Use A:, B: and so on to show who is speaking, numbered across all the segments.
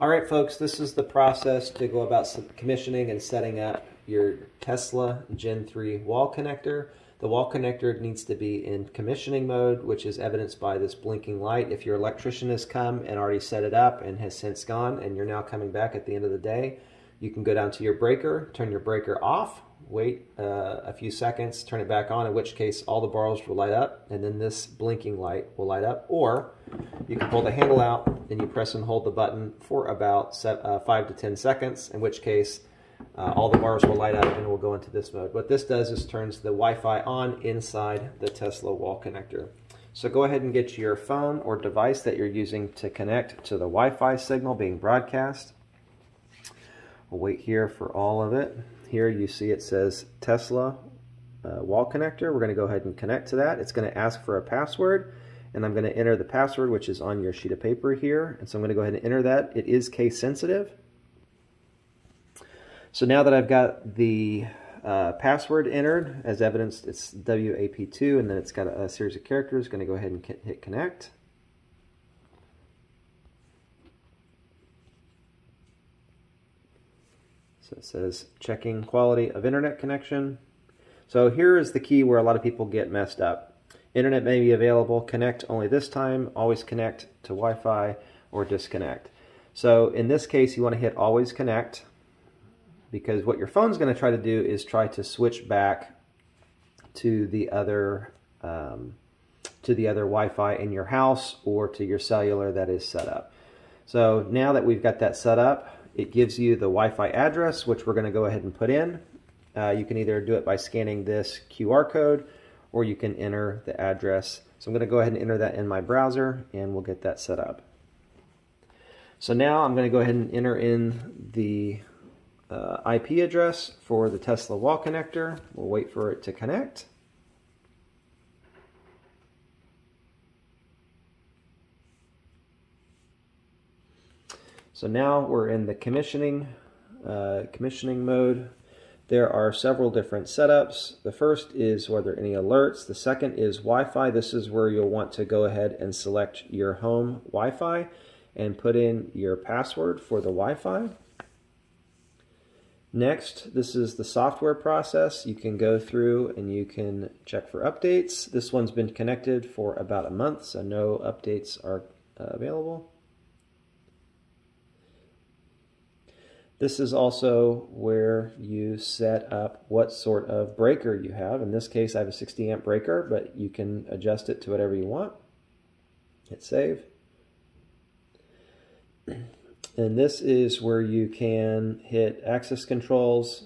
A: All right, folks, this is the process to go about commissioning and setting up your Tesla Gen 3 wall connector. The wall connector needs to be in commissioning mode, which is evidenced by this blinking light. If your electrician has come and already set it up and has since gone, and you're now coming back at the end of the day, you can go down to your breaker, turn your breaker off, wait uh, a few seconds, turn it back on, in which case all the bars will light up, and then this blinking light will light up. Or you can pull the handle out and you press and hold the button for about set, uh, 5 to 10 seconds, in which case uh, all the bars will light up and we'll go into this mode. What this does is turns the Wi-Fi on inside the Tesla wall connector. So go ahead and get your phone or device that you're using to connect to the Wi-Fi signal being broadcast. We'll wait here for all of it. Here you see it says Tesla uh, wall connector. We're going to go ahead and connect to that. It's going to ask for a password and I'm going to enter the password which is on your sheet of paper here. And so I'm going to go ahead and enter that. It is case sensitive. So now that I've got the uh, password entered, as evidenced, it's WAP2, and then it's got a, a series of characters. Going to go ahead and hit connect. So it says checking quality of internet connection. So here is the key where a lot of people get messed up. Internet may be available, connect only this time, always connect to Wi-Fi, or disconnect. So in this case, you want to hit always connect because what your phone's going to try to do is try to switch back to the other um, to the other Wi-Fi in your house or to your cellular that is set up. So now that we've got that set up, it gives you the Wi-Fi address, which we're going to go ahead and put in. Uh, you can either do it by scanning this QR code or you can enter the address. So I'm going to go ahead and enter that in my browser and we'll get that set up. So now I'm going to go ahead and enter in the uh, IP address for the Tesla wall connector. We'll wait for it to connect. So now we're in the commissioning uh, commissioning mode. There are several different setups. The first is whether any alerts. The second is Wi-Fi. This is where you'll want to go ahead and select your home Wi-Fi and put in your password for the Wi-Fi. Next, this is the software process. You can go through and you can check for updates. This one's been connected for about a month, so no updates are uh, available. This is also where you set up what sort of breaker you have. In this case, I have a 60 amp breaker, but you can adjust it to whatever you want. Hit save. And this is where you can hit access controls.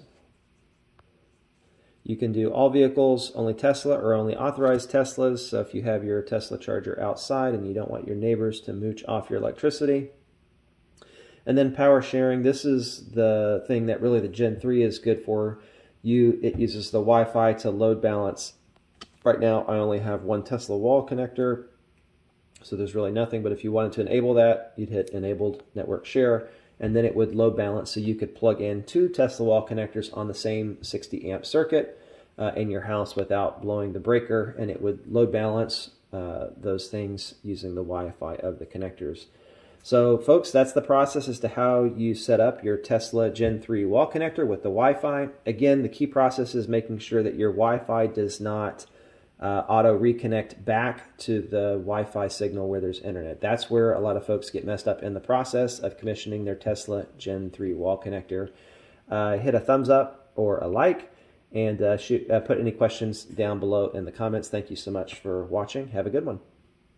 A: You can do all vehicles, only Tesla or only authorized Teslas. So if you have your Tesla charger outside and you don't want your neighbors to mooch off your electricity. And then power sharing. This is the thing that really the Gen 3 is good for. You It uses the Wi-Fi to load balance. Right now I only have one Tesla wall connector so there's really nothing, but if you wanted to enable that, you'd hit enabled network share, and then it would load balance so you could plug in two Tesla wall connectors on the same 60 amp circuit uh, in your house without blowing the breaker, and it would load balance uh, those things using the Wi-Fi of the connectors. So folks, that's the process as to how you set up your Tesla Gen 3 wall connector with the Wi-Fi. Again, the key process is making sure that your Wi-Fi does not uh, auto reconnect back to the Wi-Fi signal where there's internet. That's where a lot of folks get messed up in the process of commissioning their Tesla Gen 3 wall connector. Uh, hit a thumbs up or a like and uh, shoot, uh, put any questions down below in the comments. Thank you so much for watching. Have a good one.